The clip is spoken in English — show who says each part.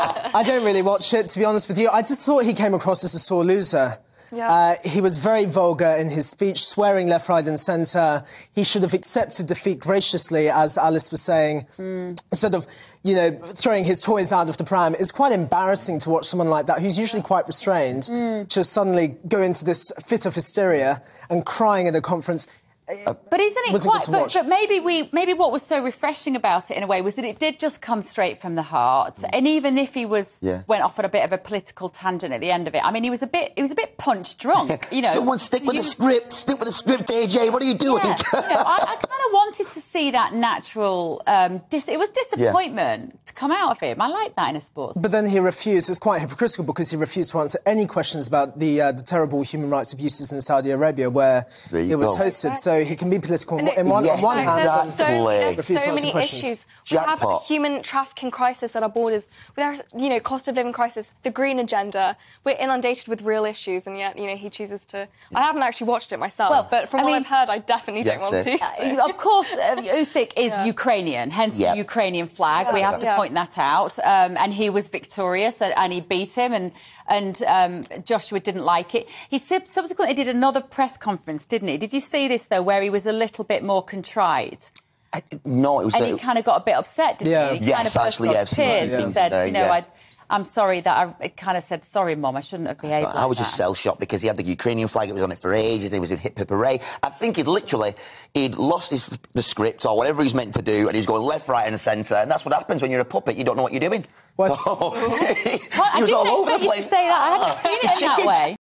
Speaker 1: I don't really watch it, to be honest with you. I just thought he came across as a sore loser. Yeah. Uh, he was very vulgar in his speech, swearing left, right, and centre. He should have accepted defeat graciously, as Alice was saying. Mm. Sort of, you know, throwing his toys out of the pram. It's quite embarrassing to watch someone like that, who's usually quite restrained, mm. just suddenly go into this fit of hysteria and crying at a conference.
Speaker 2: But isn't it quite? But, but, maybe we, maybe what was so refreshing about it in a way was that it did just come straight from the heart. Mm. And even if he was yeah. went off on a bit of a political tangent at the end of it, I mean, he was a bit, he was a bit punch drunk. You know,
Speaker 3: someone stick with you, the script. Stick with the script, AJ. What are you doing?
Speaker 2: Yeah, you know, I, I kind of wanted to see that natural. Um, dis- it was disappointment yeah. to come out of him. I like that in a sport.
Speaker 1: But then he refused. It's quite hypocritical because he refused to answer any questions about the uh, the terrible human rights abuses in Saudi Arabia where it was go. hosted. So he can be political in, in one, yes, one hand.
Speaker 4: There's so, there's so many issues. We have a human trafficking crisis at our borders. We have, you know, cost of living crisis, the green agenda. We're inundated with real issues, and yet, you know, he chooses to. I haven't actually watched it myself, well, but from I what mean, I've heard, I definitely yes, don't want to.
Speaker 2: So. Uh, of course, uh, Usyk is yeah. Ukrainian, hence the Ukrainian flag. Yeah. We have to point that out. Um, and he was victorious, and, and he beat him, and and um, Joshua didn't like it. He subsequently did another press conference, didn't he? Did you see this though, where he was a little bit more contrite?
Speaker 3: I, no, it was.
Speaker 2: And the... he kind of got a bit upset, didn't
Speaker 3: yeah.
Speaker 2: he? he
Speaker 3: yes,
Speaker 2: kind
Speaker 3: of actually, yes.
Speaker 2: Tears yeah. and said, there, you know, yeah. I, am sorry that I kind of said, sorry, Mum, I shouldn't have behaved I,
Speaker 3: like was just cell shocked because he had the Ukrainian flag, it was on it for ages, and he was in hip hip hooray. I think he'd literally, he'd lost his, the script or whatever he's meant to do, and he's going left, right, and centre. And that's what happens when you're a puppet, you don't know what you're doing.
Speaker 2: What? So, he, well, he was all over the place. say that. I hadn't seen ah. it in that way.